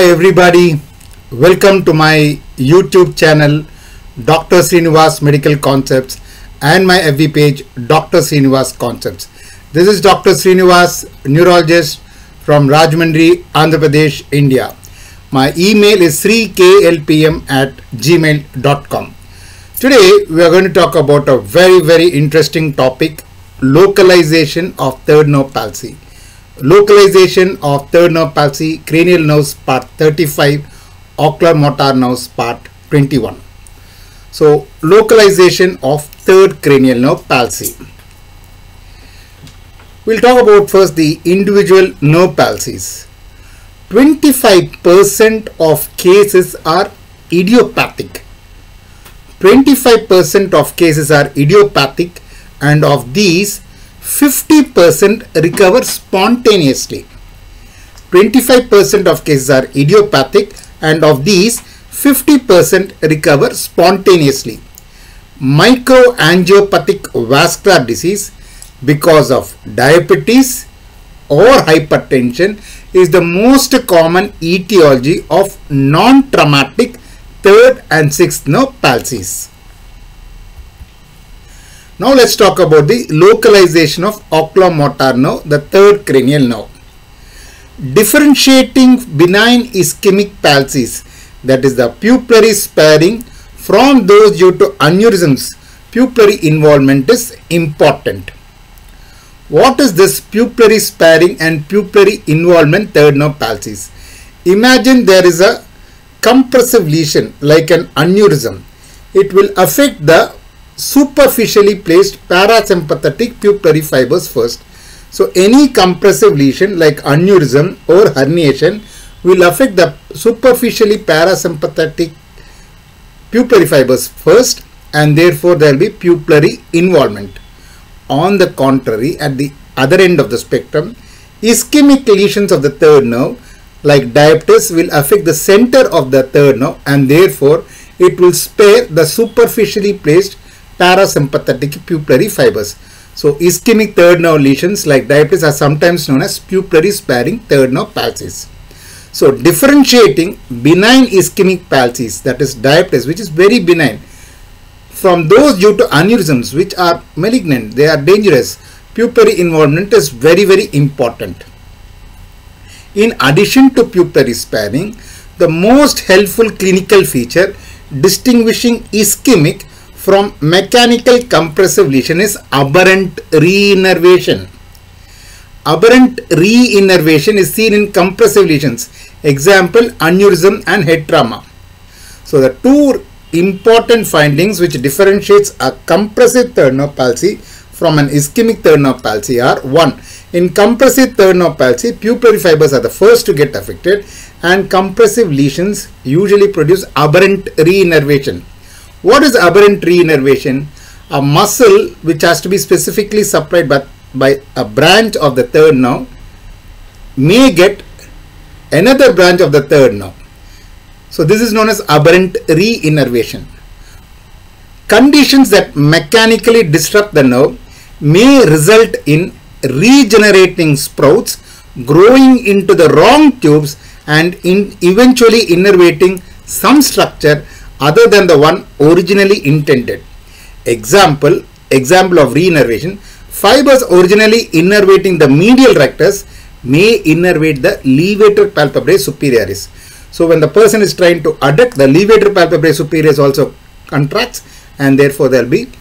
Hi everybody, welcome to my YouTube channel Dr. Sreenivas Medical Concepts and my FB page Dr. Sreenivas Concepts. This is Dr. Sreenivas, neurologist from Rajahmundry, Andhra Pradesh, India. My email is 3klpm at gmail.com. Today we are going to talk about a very very interesting topic localization of third nerve palsy localization of third nerve palsy, cranial nerves part 35, oculomotor nerves part 21. So, localization of third cranial nerve palsy. We'll talk about first the individual nerve palsies. 25% of cases are idiopathic. 25% of cases are idiopathic and of these 50% recover spontaneously. 25% of cases are idiopathic and of these 50% recover spontaneously. Microangiopathic vascular disease because of diabetes or hypertension is the most common etiology of non-traumatic third and sixth nerve palsies. Now let's talk about the localization of oculomotor nerve, the third cranial nerve. Differentiating benign ischemic palsies, that is the pupillary sparing from those due to aneurysms, pupillary involvement is important. What is this pupillary sparing and pupillary involvement third nerve palsies? Imagine there is a compressive lesion like an aneurysm. It will affect the superficially placed parasympathetic pupillary fibers first. So any compressive lesion like aneurysm or herniation will affect the superficially parasympathetic pupillary fibers first and therefore there will be pupillary involvement. On the contrary, at the other end of the spectrum, ischemic lesions of the third nerve like diabetes will affect the center of the third nerve and therefore it will spare the superficially placed parasympathetic pupillary fibers. So ischemic third nerve lesions like diabetes are sometimes known as pupillary sparing third nerve palsies. So differentiating benign ischemic palsies that is diabetes which is very benign from those due to aneurysms which are malignant, they are dangerous. Pupillary involvement is very very important. In addition to pupillary sparing, the most helpful clinical feature distinguishing ischemic from mechanical compressive lesion is aberrant reinnervation. Aberrant reinnervation is seen in compressive lesions. Example, aneurysm and head trauma. So the two important findings which differentiates a compressive third nerve palsy from an ischemic third nerve palsy are 1. In compressive third nerve palsy, pupillary fibers are the first to get affected and compressive lesions usually produce aberrant reinnervation. What is aberrant reinnervation? A muscle which has to be specifically supplied by, by a branch of the third nerve may get another branch of the third nerve. So this is known as aberrant reinnervation. Conditions that mechanically disrupt the nerve may result in regenerating sprouts growing into the wrong tubes and in eventually innervating some structure other than the one originally intended. Example, example of reinnervation, fibers originally innervating the medial rectus may innervate the levator palpebrae superioris. So when the person is trying to adduct, the levator palpebrae superioris also contracts and therefore there will be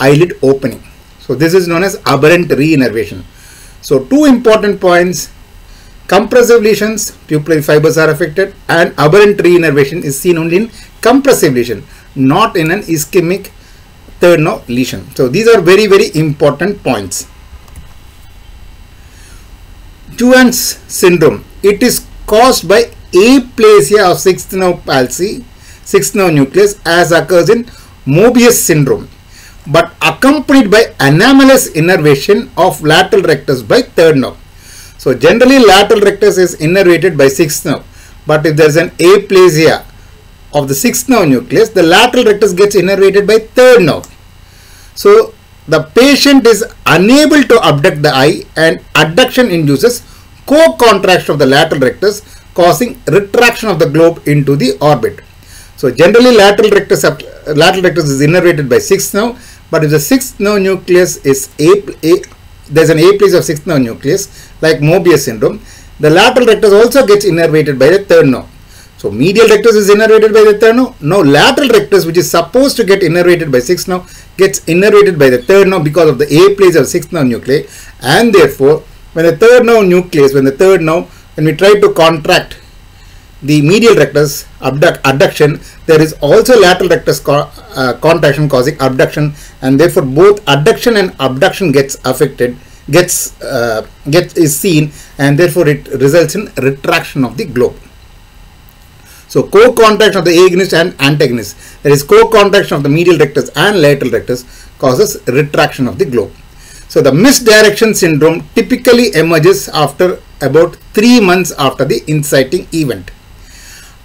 eyelid opening. So this is known as aberrant reinnervation. So two important points compressive lesions, pupillary fibers are affected and aberrant reinnervation is seen only in compressive lesion, not in an ischemic third nerve lesion. So these are very very important points. Duane's syndrome. It is caused by aplasia of sixth nerve palsy, sixth nerve nucleus as occurs in Mobius syndrome but accompanied by anomalous innervation of lateral rectus by third nerve. So generally lateral rectus is innervated by sixth nerve but if there is an aplasia of the sixth nerve nucleus the lateral rectus gets innervated by third nerve. So the patient is unable to abduct the eye and adduction induces co-contraction of the lateral rectus causing retraction of the globe into the orbit. So generally lateral rectus, lateral rectus is innervated by sixth nerve, but if the sixth nerve nucleus is there's an aplasia of sixth nerve nucleus like Mobius syndrome, the lateral rectus also gets innervated by the third nerve. So medial rectus is innervated by the third nerve. Now lateral rectus which is supposed to get innervated by sixth nerve gets innervated by the third nerve because of the aplasia of sixth nerve nuclei and therefore when the third nerve nucleus, when the third nerve, when we try to contract the medial rectus abduct, adduction, there is also lateral rectus co uh, contraction causing abduction and therefore both adduction and abduction gets affected gets uh, gets is seen and therefore it results in retraction of the globe. So co-contraction of the agonist and antagonist, that is co-contraction of the medial rectus and lateral rectus causes retraction of the globe. So the misdirection syndrome typically emerges after about 3 months after the inciting event.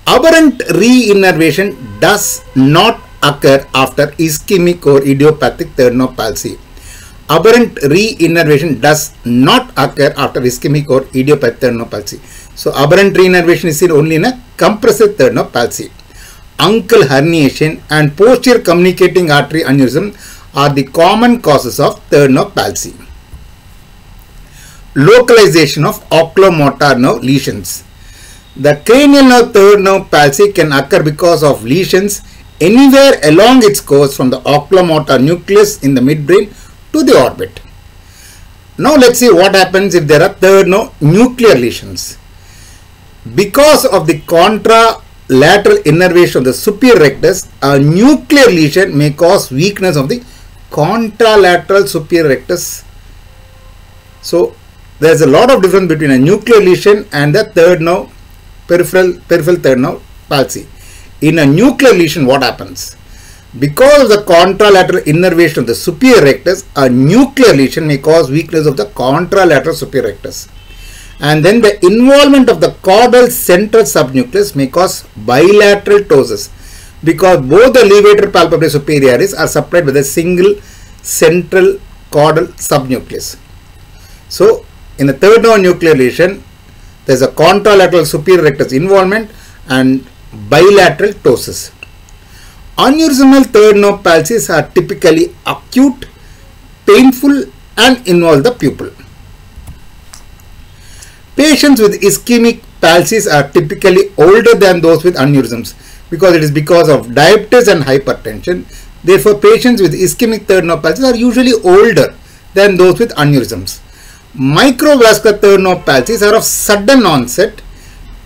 Aberrant re-innervation does not occur after ischemic or idiopathic nerve palsy. Aberrant re-innervation does not occur after ischemic or idiopathic nerve palsy. So aberrant re-innervation is seen only in a compressive nerve palsy. Uncal herniation and posterior communicating artery aneurysm are the common causes of nerve palsy. Localization of oculomotor nerve lesions. The cranial nerve third nerve palsy can occur because of lesions anywhere along its course from the oculomotor nucleus in the midbrain to the orbit. Now let's see what happens if there are third nerve nuclear lesions. Because of the contralateral innervation of the superior rectus, a nuclear lesion may cause weakness of the contralateral superior rectus. So there's a lot of difference between a nuclear lesion and the third nerve peripheral peripheral nerve palsy. In a nuclear lesion, what happens? Because of the contralateral innervation of the superior rectus, a nuclear lesion may cause weakness of the contralateral superior rectus. And then the involvement of the caudal central subnucleus may cause bilateral ptosis because both the levator palpebrae superioris are supplied with a single central caudal subnucleus. So, in the third nerve nuclear lesion, there is a contralateral superior rectus involvement and bilateral ptosis. Aneurysmal third nerve palsies are typically acute, painful and involve the pupil. Patients with ischemic palsies are typically older than those with aneurysms because it is because of diabetes and hypertension. Therefore, patients with ischemic third nerve palsies are usually older than those with aneurysms. Microvascular third palsies are of sudden onset,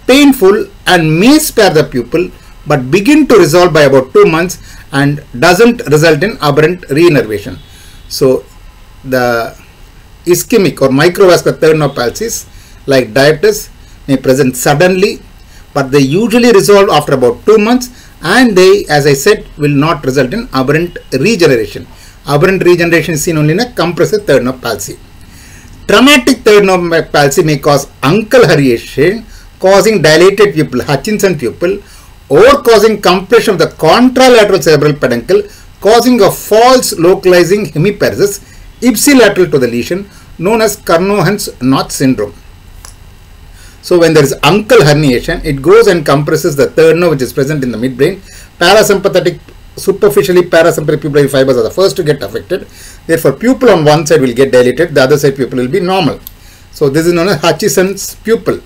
painful and may spare the pupil but begin to resolve by about 2 months and doesn't result in aberrant reinnervation. So, the ischemic or microvascular third palsies like diabetes may present suddenly but they usually resolve after about 2 months and they as I said will not result in aberrant regeneration. Aberrant regeneration is seen only in a compressive third palsy. Traumatic third nerve palsy may cause uncal herniation causing dilated pupil, Hutchinson pupil or causing compression of the contralateral cerebral peduncle causing a false localizing hemiparesis ipsilateral to the lesion known as Kernohan's notch syndrome. So when there is uncal herniation, it goes and compresses the third nerve which is present in the midbrain. Parasympathetic, superficially parasympathetic pupillary fibers are the first to get affected. Therefore, pupil on one side will get dilated, the other side pupil will be normal. So this is known as Hutchinson's pupil.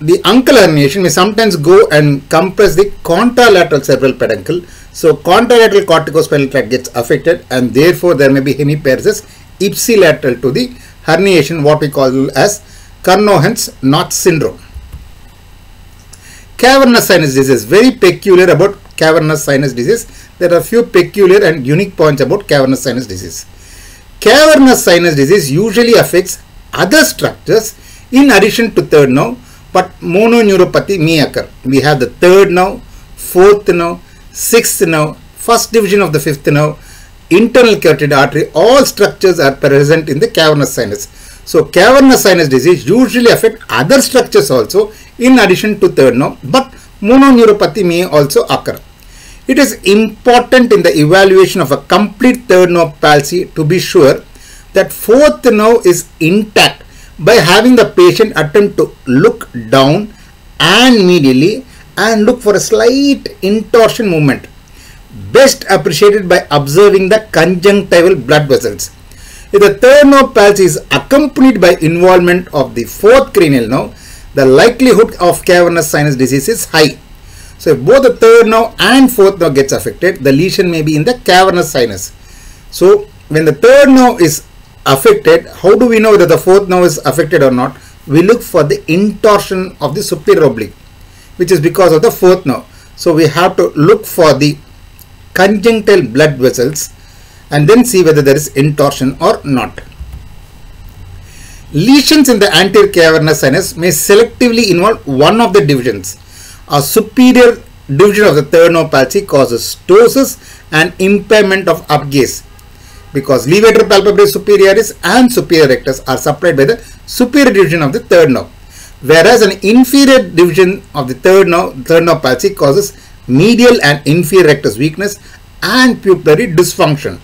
The uncal herniation may sometimes go and compress the contralateral cerebral peduncle. So contralateral corticospinal tract gets affected and therefore there may be hemiparesis ipsilateral to the herniation what we call as Kernohan's notch syndrome. Cavernous sinus disease, is very peculiar about cavernous sinus disease. There are few peculiar and unique points about cavernous sinus disease. Cavernous sinus disease usually affects other structures in addition to third nerve, but mononeuropathy may occur. We have the third nerve, fourth nerve, sixth nerve, first division of the fifth nerve, internal carotid artery, all structures are present in the cavernous sinus. So cavernous sinus disease usually affect other structures also in addition to third nerve, but mononeuropathy may also occur. It is important in the evaluation of a complete third nerve palsy to be sure that fourth nerve is intact by having the patient attempt to look down and medially and look for a slight intorsion movement best appreciated by observing the conjunctival blood vessels. If the third nerve palsy is accompanied by involvement of the fourth cranial nerve, the likelihood of cavernous sinus disease is high. So if both the third nerve and fourth nerve gets affected, the lesion may be in the cavernous sinus. So when the third nerve is affected, how do we know whether the fourth nerve is affected or not? We look for the intorsion of the superior oblique, which is because of the fourth nerve. So we have to look for the conjunctival blood vessels and then see whether there is intorsion or not. Lesions in the anterior cavernous sinus may selectively involve one of the divisions. A superior division of the third nerve palsy causes ptosis and impairment of upgaze because levator palpebrae superioris and superior rectus are supplied by the superior division of the third nerve whereas an inferior division of the third nerve, third nerve palsy causes medial and inferior rectus weakness and pupillary dysfunction.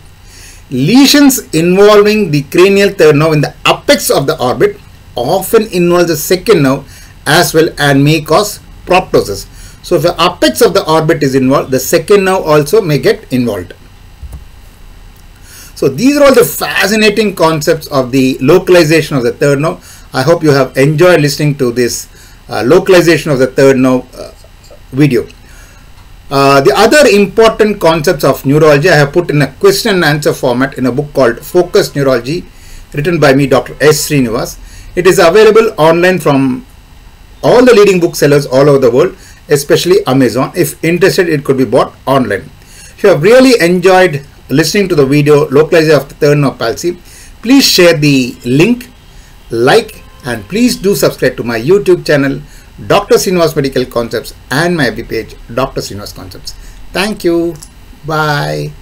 Lesions involving the cranial third nerve in the apex of the orbit often involve the second nerve as well and may cause proptosis. So if the apex of the orbit is involved, the second nerve also may get involved. So these are all the fascinating concepts of the localization of the third nerve. I hope you have enjoyed listening to this uh, localization of the third nerve uh, video. Uh, the other important concepts of neurology I have put in a question and answer format in a book called Focus Neurology written by me Dr. S. Sreenivas. It is available online from all the leading booksellers all over the world especially Amazon. If interested it could be bought online. If you have really enjoyed listening to the video localization of the third nerve palsy please share the link like and please do subscribe to my YouTube channel Dr. Sreenivas Medical Concepts and my FB page, Dr. Sreenivas Concepts. Thank you. Bye.